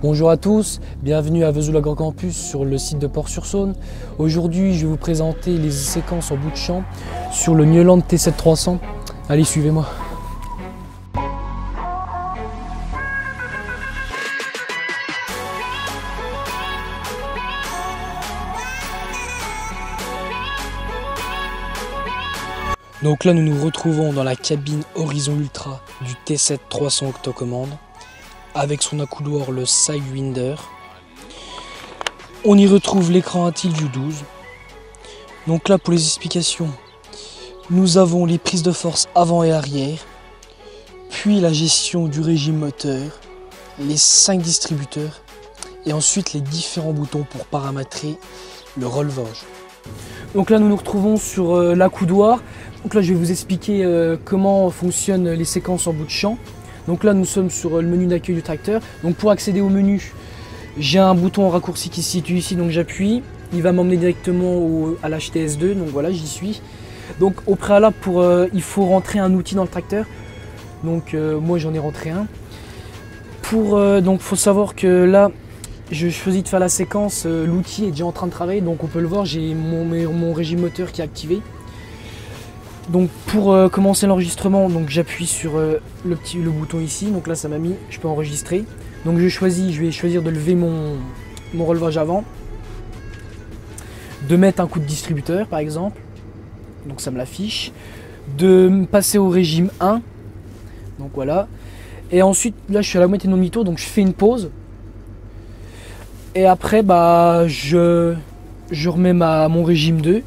Bonjour à tous, bienvenue à Vesoul Campus sur le site de Port-sur-Saône. Aujourd'hui, je vais vous présenter les séquences en bout de champ sur le Newland T7300. Allez, suivez-moi. Donc là, nous nous retrouvons dans la cabine Horizon Ultra du T7 300 octocommande avec son accoudoir le Sidewinder. On y retrouve l'écran Intil du 12. Donc là, pour les explications, nous avons les prises de force avant et arrière, puis la gestion du régime moteur, les 5 distributeurs et ensuite les différents boutons pour paramétrer le relevage. Donc là, nous nous retrouvons sur euh, l'accoudoir. Donc là, je vais vous expliquer euh, comment fonctionnent les séquences en bout de champ. Donc là, nous sommes sur euh, le menu d'accueil du tracteur. Donc pour accéder au menu, j'ai un bouton raccourci qui se situe ici, donc j'appuie. Il va m'emmener directement à l'HTS2, donc voilà, j'y suis. Donc au préalable, pour, il faut rentrer un outil dans le tracteur. Donc moi, j'en ai rentré un. Pour, donc faut savoir que là, je choisis de faire la séquence, euh, l'outil est déjà en train de travailler, donc on peut le voir, j'ai mon, mon, régime moteur qui est activé. Donc pour euh, commencer l'enregistrement, j'appuie sur euh, le, bouton ici, donc là ça m'a mis, je peux enregistrer. Donc je choisis, je vais choisir de lever mon, relevage avant, de mettre un coup de distributeur par exemple, donc ça me l'affiche, de passer au régime 1, donc voilà. Et ensuite là je suis à la moitié de mon demi-tour, donc je fais une pause et après, bah, je, remets mon régime 2.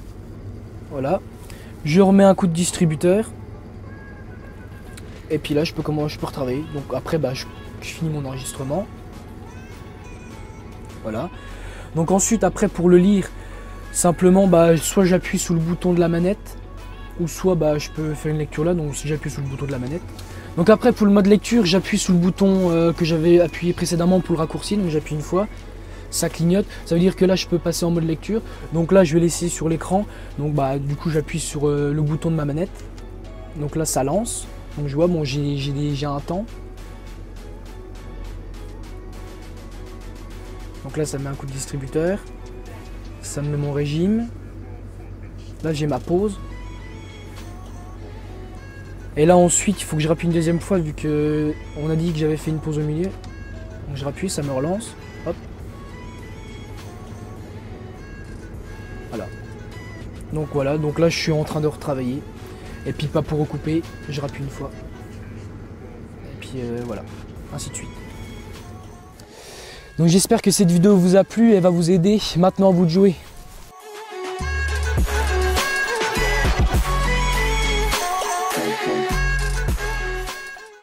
Voilà. Je remets un coup de distributeur. Et puis là, je peux, comment, je peux retravailler. Donc après, bah, je, finis mon enregistrement. Voilà. Donc ensuite, après, pour le lire, simplement, bah, soit j'appuie sous le bouton de la manette, ou soit bah, je peux faire une lecture là. Donc si j'appuie sous le bouton de la manette. Donc après, pour le mode lecture, j'appuie sous le bouton euh, que j'avais appuyé précédemment pour le raccourci. Donc j'appuie une fois ça clignote. Ça veut dire que là, je peux passer en mode lecture. Donc là, je vais laisser sur l'écran. Donc bah, du coup, j'appuie sur euh, le bouton de ma manette. Donc là, ça lance. Donc je vois, bon, j'ai un temps. Donc là, ça met un coup de distributeur. Ça me met mon régime. Là, j'ai ma pause. Et là, ensuite, il faut que je rappuie une deuxième fois vu que on a dit que j'avais fait une pause au milieu. Donc je rappuie, ça me relance. Donc voilà, donc là je suis en train de retravailler. Et puis pas pour recouper, je rappuie une fois. Et puis euh, voilà, ainsi de suite. Donc j'espère que cette vidéo vous a plu et va vous aider maintenant à vous de jouer.